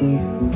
Mm-hmm.